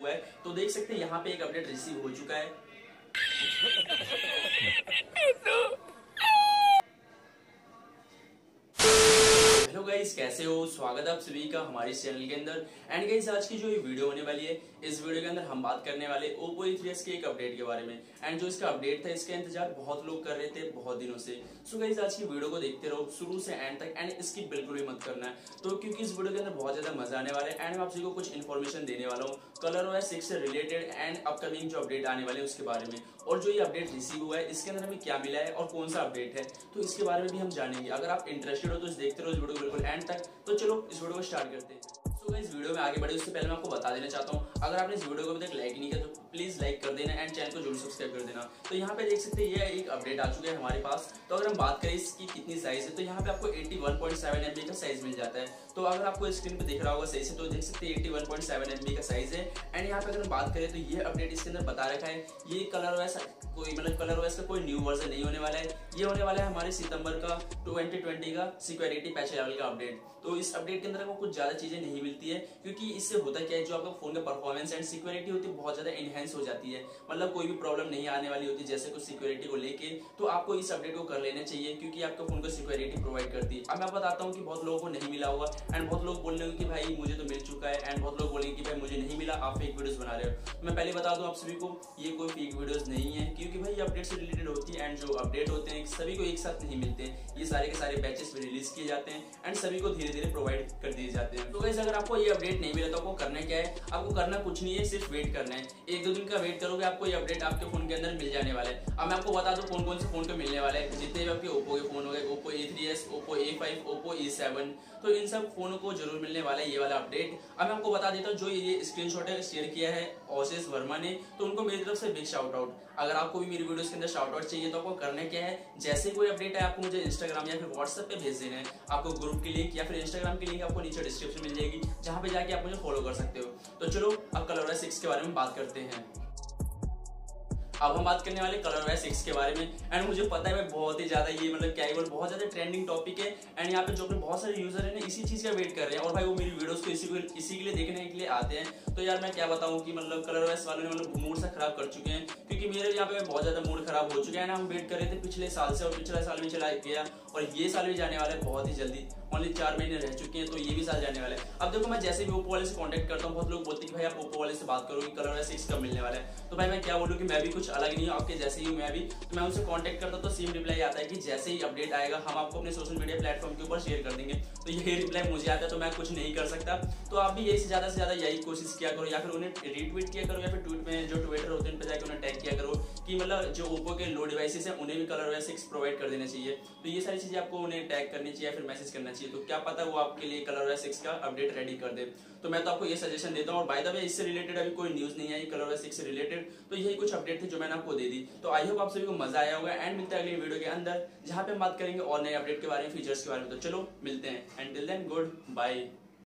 हुआ है। तो देख सकते हैं, यहाँ पे एक अपडेट रिसीव हो चुका है। हेलो गाइस कैसे हो? स्वागत है आप सभी का हमारे चैनल के अंदर। एंड गाइस आज की जो ये वीडियो होने वाली है, इस वीडियो के अंदर हम बात करने वाले Oppo A3s के एक अपडेट के बारे में। एंड जो इसका अपडेट था, इसका इंतज़ार बहुत लोग कर रहे थे बहुत दिनों से। सो गाइस आज की वीडियो को देखते रहो, शुरू से एंड तक। एंड इसकी बिल्कुल भी मत करना। है तो क्योंकि इस वीडियो के अंदर बहुत ज़्यादा मज़ा आने वाला है। एंड मैं आप सभी को कुछ इन्फॉर्मेशन देने वाला हूँ। कलर OS 6 से रिलेटेड एंड अपकमिंग जो अपडेट आने वाले हैं उसके बारे में। और जो ये अपडेट रिसीव हुआ है इसके अंदर हमें क्या मिला है और कौन सा अपडेट है तो इसके बारे में भी हम जानेंगे। अगर आप इंटरेस्टेड हो तो देखते रहो इस वीडियो बिल्कुल एंड तक। तो चलो इस वीडियो को स्टार्ट करते हैं। सो so, इस वीडियो में आगे बढ़े उससे पहले मैं आपको बता देना चाहता हूँ अगर आपने इस वीडियो को अभी तक लाइक नहीं किया तो प्लीज़ लाइक कर देना एंड चैनल को ज़रूर सब्सक्राइब कर देना। तो यहाँ पे देख सकते हैं, ये एक अपडेट आ चुका है हमारे पास। तो अगर हम बात करें इसकी कितनी साइज़ है तो यहाँ पे आपको 81.7 एमबी का साइज़ मिल जाता है। तो अगर आपको स्क्रीन पे दिख रहा होगा सही से तो देख सकते हैं 81.7 एमबी का साइज़ है। एंड यहाँ पे अगर हम बात करें तो ये अपडेट इसके अंदर बता रखा है, ये कलर ओएस कोई मतलब कलर ओएस का कोई न्यू वर्जन नहीं होने वाला है। ये होने वाला है हमारे सितंबर का 2020 का सिक्योरिटी पैच लेवल का अपडेट तो इस अपडेट के अंदर आपको कुछ ज़्यादा चीज़ें नहीं मिलती है, क्योंकि इससे होता क्या है, जो आपका फ़ोन का परफॉर्मेंस एंड सिक्योरिटी होती है, बहुत ज़्यादा एनहेंस हो जाती है। मतलब कोई भी प्रॉब्लम नहीं आने वाली होती, जैसे कुछ सिक्योरिटी को लेके तो आपको इस अपडेट को कर लेना चाहिए, क्योंकि आपका फ़ोन को सिक्योरिटी प्रोवाइड करती है। अब मैं बताता हूँ कि बहुत लोगों को नहीं मिला होगा एंड बहुत लोग बोल रहे कि भाई मुझे तो मिल चुका है एंड बहुत लोग बोलेंगे कि भाई मुझे नहीं मिला, आप फेक वीडियोस बना रहे हो। मैं पहले बता दूँ आप सभी को, ये कोई फेक वीडियोस नहीं है, क्योंकि भाई अपडेट से रिलेटेड होती है एंड जो अपडेट होते हैं, सभी को एक साथ नहीं मिलते ये सारे के सारे बैचेस में रिलीज़ किए जाते हैं एंड सभी को धीरे धीरे प्रोवाइड कर दिए जाते हैं। तो वैसे अगर आपको ये अपडेट नहीं मिला तो आपको करना क्या है? आपको करना कुछ नहीं है, सिर्फ़ वेट करना है। एक दो दिन का वेट करोगे, आपको ये अपडेट आपके फ़ोन के अंदर मिल जाने वाला अब मैं आपको बता दूँ कौन कौन से फ़ोन पे मिलने वाला है। जितने भी आपके ओप्पो के फ़ोन हो गए Oppo A three S Oppo A five Oppo A seven तो इन सब फोनों को ज़रूर मिलने वाला है, ये वाला अपडेट अब मैं आपको बता देता हूँ, जो ये स्क्रीनशॉट है शेयर किया है ओसिस वर्मा ने तो उनको मेरी तरफ़ से बिग शाउट आउट अगर आपको भी मेरी वीडियोस के अंदर शाउट आउट चाहिए तो आपको करना क्या है? जैसे कोई अपडेट है आपको मुझे इंस्टाग्राम या फिर व्हाट्सएप पे भेज देना है। आपको ग्रुप की लिंक या फिर इंस्टाग्राम की लिंक आपको नीचे डिस्क्रिप्शन मिल जाएगी, जहाँ पे जाके आप मुझे फॉलो कर सकते हो। तो चलो, अब कलोरा सिक्स के बारे में बात करते हैं। अब हम बात करने वाले कलर वाइज सिक्स के बारे में। एंड मुझे पता है मैं बहुत ही ज़्यादा ये मतलब क्या बोल बहुत ज़्यादा ट्रेंडिंग टॉपिक है। एंड यहाँ पे जो अपने बहुत सारे यूज़र है ना, इसी चीज़ का वेट कर रहे हैं। और भाई वो मेरी वीडियोस को इसी को, इसी के लिए देखने के लिए आते हैं। तो यार मैं क्या बताऊँ कि मतलब कलर वाइज वालों ने मतलब मूड सा खराब कर चुके हैं। क्योंकि मेरे यहाँ पे बहुत ज़्यादा मूड खराब हो चुका है। ना हम वेट कर रहे थे पिछले साल से और पिछले साल भी चला गया। और ये साल भी जाने वाला बहुत ही जल्दी। ओनली चार महीने रह चुके हैं तो ये भी साल जाने वाला है। अब देखो, मैं जैसे भी ओप्पो वाले से कांटेक्ट करता हूँ, बहुत लोग बोलते हैं कि भाई आप ओप्पो वाले से बात करो कि कलर वाला सिक्स मिलने वाला है। तो भाई, मैं क्या बोलूँ कि मैं भी कुछ अलग नहीं हूँ, आपके जैसे ही मैं भी। तो मैं उनसे कांटेक्ट करता तो सेम रिप्लाई आता है कि जैसे ही अपडेट आएगा, हम आपको अपने सोशल मीडिया प्लेटफॉर्म के ऊपर शेयर कर देंगे। तो यही रिप्लाई मुझे आता है तो मैं कुछ नहीं कर सकता। तो आप भी यही से ज़्यादा से ज़्यादा यही कोशिश किया करो, या फिर उन्हें रीट्वीट किया करो, या फिर ट्वीट में जो ट्विटर होते हैं, उन पर जाकर उन्हें टैग किया करो। कि मतलब जो ओप्पो के लो डिवाइसेस हैं, उन्हें भी कलर वाइज सिक्स प्रोवाइड कर देना चाहिए। तो ये सारी चीज़ें आपको उन्हें टैग करनी चाहिए फिर मैसेज करना चाहिए। तो क्या पता वो आपके लिए कलर सिक्स का अपडेट रेडी कर दे। तो मैं तो आपको ये सजेशन देता हूँ। और बाय द वे इससे रिलेटेड अभी कोई न्यूज़ नहीं आई कलर सिक्स से रिलेटेड तो यही कुछ अपडेट थे जो मैंने आपको दे दी। तो आई होप आप सभी को मज़ा आया होगा। एंड मिलते हैं अगले वीडियो के अंदर, जहाँ पे हम बात करेंगे और नए अपडेट के बारे में फीचर्स के बारे में। तो चलो, मिलते हैं। And till then goodbye